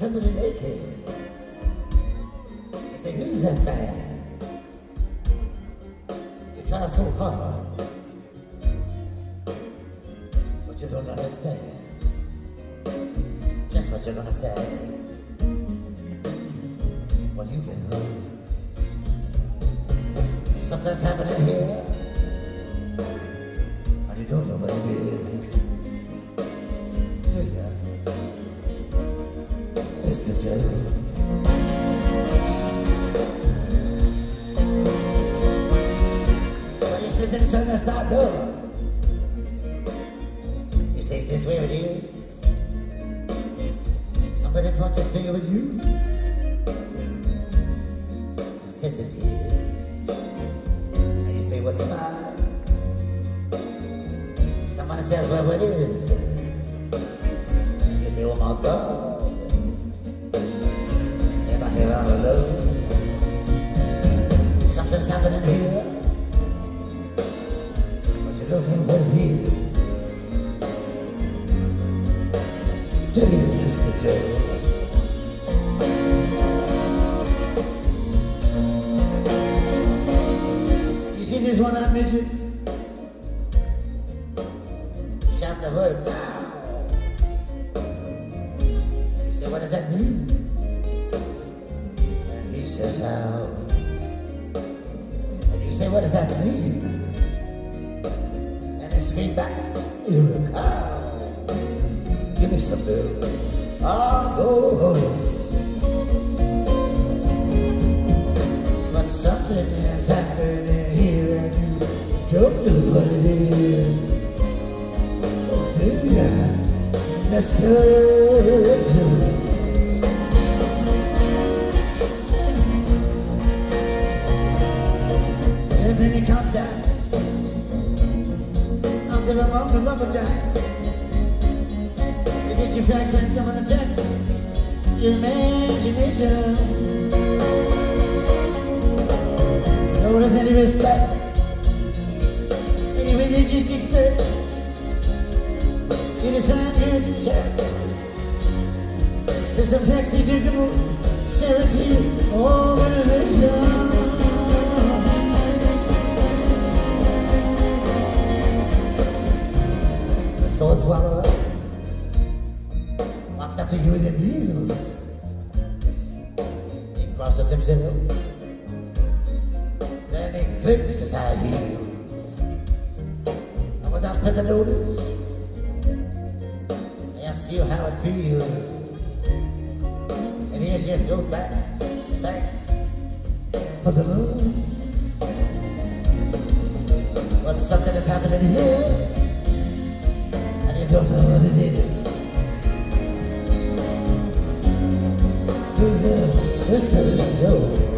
Somebody naked. You say, who's that man? You try so hard, but you don't understand just what you're gonna say when you get home. Something's happening here, and you don't know what it is. Inside the door. You say, is this where it is? Somebody points his finger with you. Shout the word now. You say, what does that mean? And he says, how? And you say, what does that mean? And he screamed back, you're a cow. Give me some milk. I'll go home. But something is happening here and you don't know what it is. Mr. Jones? There many contacts out there among the lumberjacks. You get your facts when someone attacks your imagination. Notice any respect, There's some tax deductible charity organization. The sword swallower walks up to you in the heels. He crosses himself. Then he clicks his high heels. And without further notice, they ask you how it feels. Here's your throat back. Thanks for the love. But something is happening here. And you don't know what it is. Do you, Mr. Jones?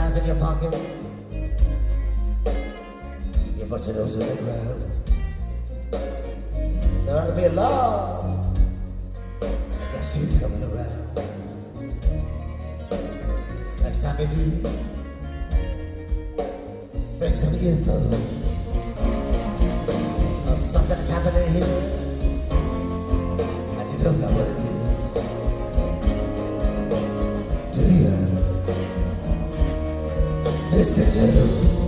Hands in your pocket. You put your nose in the ground. There ought to be a law against you coming around. Next time you do, bring some info. Cause something's happening here. It is.